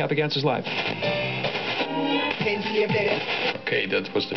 up against his life. Okay, that was the